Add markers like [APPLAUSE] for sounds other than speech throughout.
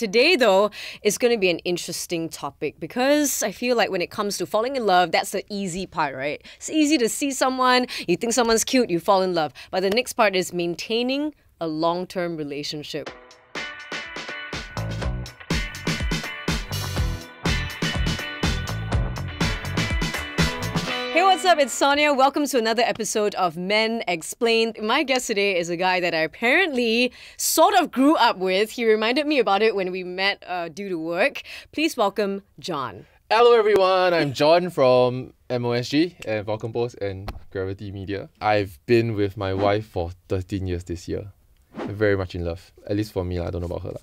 Today, though, is going to be an interesting topic because I feel like when it comes to falling in love, that's the easy part, right? It's easy to see someone, you think someone's cute, you fall in love. But the next part is maintaining a long term relationship. Hey, what's up? It's Sonia. Welcome to another episode of Men Explained. My guest today is a guy that I apparently sort of grew up with. He reminded me about it when we met uh, due to work. Please welcome John. Hello everyone, I'm John from MOSG and Vulcan Post and Gravity Media. I've been with my wife for 13 years this year. Very much in love. At least for me, I don't know about her.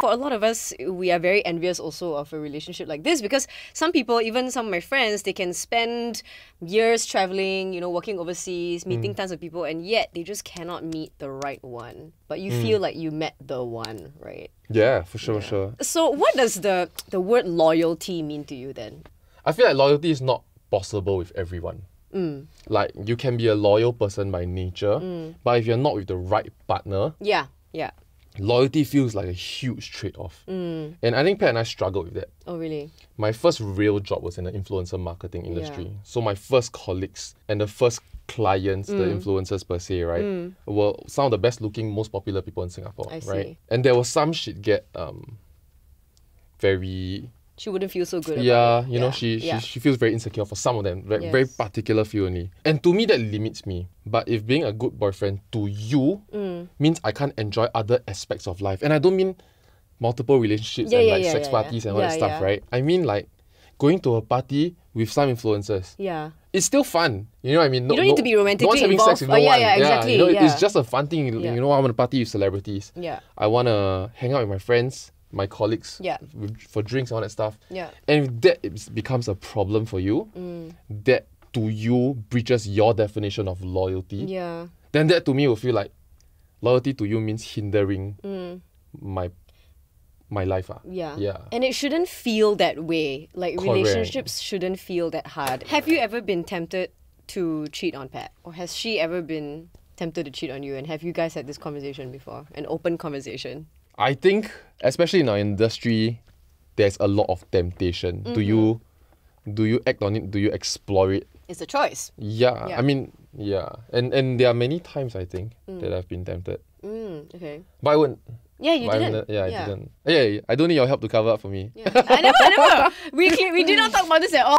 For a lot of us, we are very envious also of a relationship like this because some people, even some of my friends, they can spend years traveling, you know, working overseas, mm. meeting tons of people, and yet they just cannot meet the right one. But you mm. feel like you met the one, right? Yeah, for sure, for sure. So, what does the the word loyalty mean to you then? I feel like loyalty is not possible with everyone. Mm. Like you can be a loyal person by nature, but if you're not with the right partner, Yeah, yeah. Loyalty feels like a huge trade-off. And I think Pat and I struggled with that. Oh, really? My first real job was in the influencer marketing industry. So my first colleagues and the first clients, the Mm. influencers per se, right, were some of the best looking, most popular people in Singapore. I right? see. And there was some she'd get um very She wouldn't feel so good. yeah, about it. you know, she, yeah. she she feels very insecure for some of them. Very, very particular few only. And to me that limits me. But if being a good boyfriend to you Mm. means I can't enjoy other aspects of life. And I don't mean multiple relationships Yeah, and yeah, like yeah, sex yeah, yeah. parties and all that stuff, yeah. right? I mean like going to a party with some influencers. yeah. It's still fun. You know what I mean? No, You don't need to be No romantically one's having sex with involved. no Oh, yeah, one. yeah, exactly, You know, yeah. It's just a fun thing. You Yeah. know, I want to party with celebrities. Yeah. I want to hang out with my friends, my colleagues Yeah. for drinks and all that stuff. Yeah. And if that is- becomes a problem for you, Mm. that to you breaches your definition of loyalty, Yeah. then that to me will feel like loyalty to you means hindering my my life. ah. Mm. Yeah. Yeah. And it shouldn't feel that way. Like Correct. relationships shouldn't feel that hard. Have you ever been tempted to cheat on Pat? Or has she ever been tempted to cheat on you? And have you guys had this conversation before? An open conversation? I think, especially in our industry, there's a lot of temptation. Do you do you act on it? Do you explore it? It's a choice. Yeah, Yeah. I mean, yeah, and and there are many times I think that I've been tempted, Mm, okay. but I wouldn't. Yeah, you but didn't. wouldn't- yeah, I didn't. Yeah, yeah, I don't need your help to cover up for me. Yeah. I never, I never. [LAUGHS] We, we did not talk about this at all.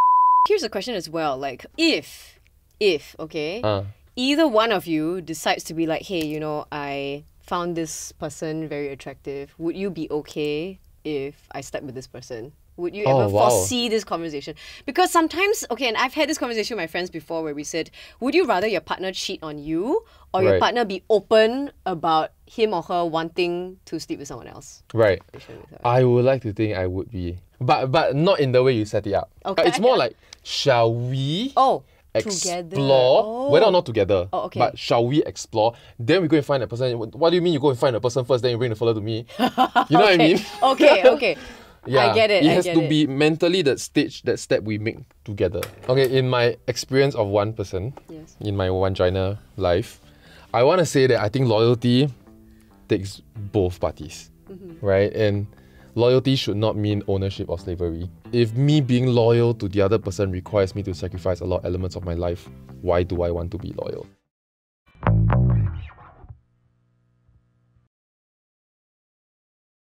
Here's a question as well. Like, if, if, okay, Uh, either one of you decides to be like, hey, you know, I found this person very attractive. Would you be okay if I slept with this person? Would you Oh, ever wow. foresee this conversation? Because sometimes, okay, and I've had this conversation with my friends before where we said, would you rather your partner cheat on you or your partner be open about him or her wanting to sleep with someone else? right. I would like to think I would be, but but not in the way you set it up. Okay. It's more like, shall we? Oh, explore together. whether or not together. Oh, okay. But shall we explore? Then we go and find a person. What do you mean you go and find a person first, then you bring the fellow to me? [LAUGHS] You know what I mean? [LAUGHS] okay, okay. [LAUGHS] Yeah. I get it. It I has to it. be mentally that stage, that step we make together. Okay, in my experience of one person, Yes. in my vagina life, I want to say that I think loyalty takes both parties, Mm-hmm. right? And loyalty should not mean ownership or slavery. If me being loyal to the other person requires me to sacrifice a lot of elements of my life, why do I want to be loyal?